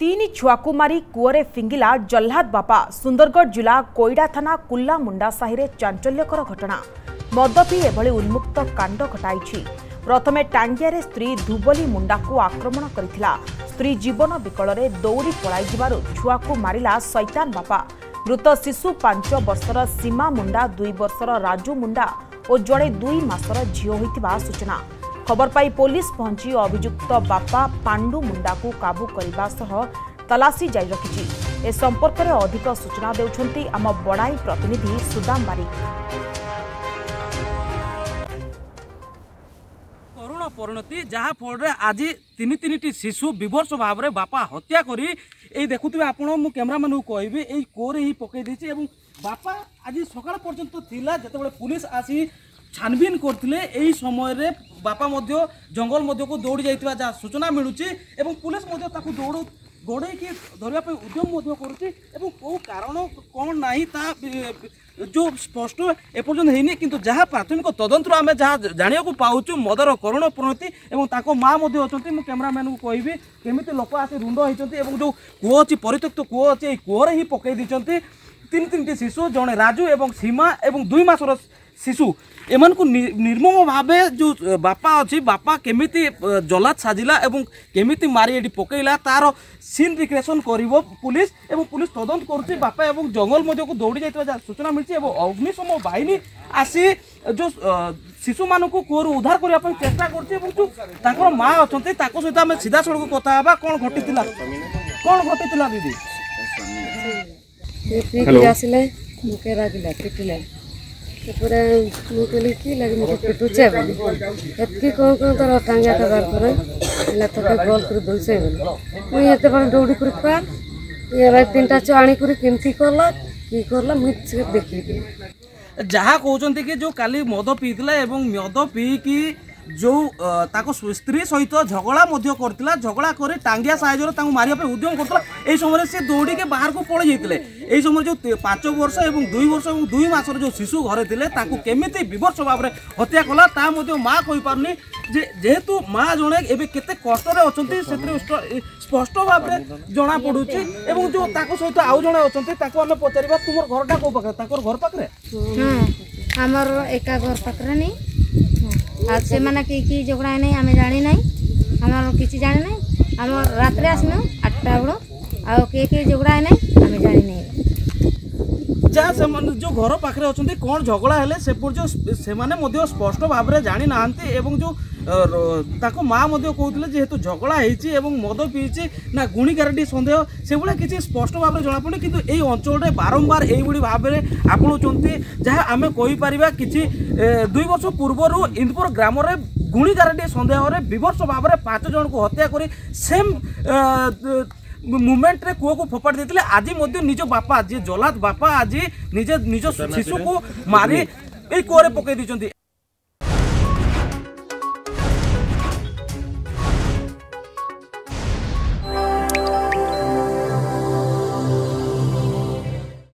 तिन छुवा मारि कु फिङ्गिला ज्लाद बापा सुन्दरगढ जिल्ला कोइडा थाना कुल्ला मुंडा साहिर चाञ्चल्यकर घटना मद पि एभली उन्मुक्त कांड घटा प्रथमे टाङ्गिया स्त्री धुबली मुणाको आक्रमण स्त्री जीवन बिकलर दौडी पल छु म सैतान बापा मृत शिशु पाँच वर्ष र सीमा मुणा दुई वर्ष र राज मुण्डा जे दुई मासर झिला सूचना খবর পাই পুলিশ পঞ্চি অভিযুক্ত বাপা পাণ্ডু মুন্ডা কাবু করা সহ তলাসি জারি রাখি এ সম্পর্কের অধিক সূচনা দেউছেন আম বড়াই প্রতিনিধি সুদাম বারিক পরিণতি যা ফলে আজ তিন তিনটি শিশু বিভর্ষ ভাবে বাপা হত্যা করে এই দেখু আপনার মু ক্যামেরাম্যান কহবি এই কোরে হি পকাই দিয়েছি এবং বাপা আজ সকাল পর্যন্ত লা যেত পুলিশ আসি ছানভিন করলে এই সময়ের বাপা মধ্য জঙ্গল মধ্যকু দৌড়ি যাই যা সূচনা মিলুছি এবং পুলিশ মধ্য তাকে দৌড় ଗୋଡ଼େଇକି ଧରିବା ପାଇଁ ଉଦ୍ୟମ ମଧ୍ୟ କରୁଛି ଏବଂ କେଉଁ କାରଣ କ'ଣ ନାହିଁ ତା ଯେଉଁ ସ୍ପଷ୍ଟ ଏପର୍ଯ୍ୟନ୍ତ ହେଇନି କିନ୍ତୁ ଯାହା ପ୍ରାଥମିକ ତଦନ୍ତରୁ ଆମେ ଯାହା ଜାଣିବାକୁ ପାଉଛୁ ମଦର କରୁଣ ପ୍ରଣତି ଏବଂ ତାଙ୍କ ମା ମଧ୍ୟ ଅଛନ୍ତି ମୁଁ କ୍ୟାମେରାମ୍ୟାନଙ୍କୁ କହିବି କେମିତି ଲୋକ ଆସି ରୁଣ୍ଡ ହେଇଛନ୍ତି ଏବଂ ଯେଉଁ କୂଅ ଅଛି ପରିତ୍ୟକ୍ତ କୂଅ ଅଛି ଏଇ କୂଅରେ ହିଁ ପକାଇ ଦେଇଛନ୍ତି ତିନି ତିନିଟି ଶିଶୁ ଜଣେ ରାଜୁ ଏବଂ ସୀମା ଏବଂ ଦୁଇ ମାସର শিশু এমানকু নির্মম ভাবে যে বাপা অছি বাপা কেমিতি জলাত সাজিলা এবং কেমিতি মারি এটি পকাইলা তার সিন রিক্রিয়েসন করব পুলিশ এবং পুলিশ তদন্ত করছে বাপা এবং জঙ্গল মধ্যকু দৌড়ি যাইতবা সূচনা মিলছে এবং অগ্নিশম বাহিনী আসি যে শিশু মানুষ কুয়ার উদ্ধার করা চেষ্টা করছে এবং যে তাঁর মা অনেক তাঁর সহ আমি সিধাসলখ কথা হওয়া কোণ ঘটি কোণ ঘটি দিদি আসলে মুখে রাগিলা পিটিলা তারপরে ମୁଁ କହିଲି କି ଲାଗି ମୋତେ ପିଟୁଛେ ବୋଲି ଏତିକି କ'ଣ କ'ଣ ତାର ଟାଙ୍ଗିଆଟା ବାହାର କରେ ହେଲା ତୋତେ ଗୋଲ କରି ଦେଉଛେ ବୋଲି ମୁଇଁ ଏତେ ବେଳେ ଦୌଡ଼ି କରି ପାର ଇଏ ତିନିଟା ଆଣି କରି କେମିତି କଲା କି କଲା ମୁଇଁ ସେ ଦେଖିଲି ଯାହା କହୁଛନ୍ତି କି ଯେଉଁ କାଲି ମଦ ପିଇଥିଲା ଏବଂ ମଦ ପିଇକି ଯେଉଁ ତାଙ୍କ ସ୍ତ୍ରୀ ସହିତ ଝଗଡ଼ା ମଧ୍ୟ କରିଥିଲା ଝଗଡ଼ା କରି ଟାଙ୍ଗିଆ ସାହାଯ୍ୟରେ ତାଙ୍କୁ ମାରିବା ପାଇଁ ଉଦ୍ୟମ କରୁଥିଲା ଏହି ସମୟରେ ସେ ଦୌଡ଼ିକି ବାହାରକୁ ପଳେଇ ଯାଇଥିଲେ ଏହି ସମୟରେ ଯେଉଁ ପାଞ୍ଚ ବର୍ଷ ଏବଂ ଦୁଇ ବର୍ଷ ଏବଂ ଦୁଇ ମାସର ଯେଉଁ ଶିଶୁ ଘରେ ଥିଲେ ତାଙ୍କୁ କେମିତି ବିବର୍ଷ ଭାବରେ ହତ୍ୟା କଲା ତାହା ମଧ୍ୟ ମା କହିପାରୁନି ଯେ ଯେହେତୁ ମା ଜଣେ ଏବେ କେତେ କଷ୍ଟରେ ଅଛନ୍ତି ସେଥିରେ ସ୍ପଷ୍ଟ ଭାବରେ ଜଣାପଡ଼ୁଛି ଏବଂ ଯେଉଁ ତାଙ୍କ ସହିତ ଆଉ ଜଣେ ଅଛନ୍ତି ତାକୁ ଆମେ ପଚାରିବା ତୁମର ଘରଟା କେଉଁ ପାଖରେ ତାଙ୍କର ଘର ପାଖରେ ଆମର ଏକା ଘର ପାଖରେ ନାହିଁ आ कि माने है नहीं आम जाणी ना आम किसी जाणी ना आम रात आसना आठटा बड़ो आ कि के है नहीं हमें যে ঘর পাখে অনেক কোণ ঝগড়া হলে সেপর্যন্ত স্পষ্ট ভাবে জাঁ না এবং যে ତାଙ୍କ ମା ମଧ୍ୟ କହୁଥିଲେ ଯେହେତୁ ଝଗଡ଼ା ହେଇଛି ଏବଂ ମଦ ପିଇଛି ନା ଗୁଣିଗାରେଡ଼ି ସନ୍ଦେହ ସେଭଳିଆ କିଛି ସ୍ପଷ୍ଟ ଭାବରେ ଜଣାପଡ଼ୁନି କିନ୍ତୁ ଏହି ଅଞ୍ଚଳରେ ବାରମ୍ବାର ଏଇଭଳି ଭାବରେ ଆପଣଉଛନ୍ତି ଯାହା ଆମେ କହିପାରିବା କିଛି ଦୁଇ ବର୍ଷ ପୂର୍ବରୁ ଇନ୍ଦପୁର ଗ୍ରାମରେ ଗୁଣିଗାରେଡ଼ି ସନ୍ଦେହରେ ବିଭତ୍ସ ଭାବରେ ପାଞ୍ଚ ଜଣଙ୍କୁ ହତ୍ୟା କରି ସେମ୍ ମୁଭମେଣ୍ଟରେ କୂଅକୁ ଫୋପାଡ଼ି ଦେଇଥିଲେ ଆଜି ମଧ୍ୟ ନିଜ ବାପା ଯିଏ ଜଲାତ ବାପା ଆଜି ନିଜ ନିଜ ଶିଶୁକୁ ମାରି এই কুয়ারে পকাই দিয়েছেন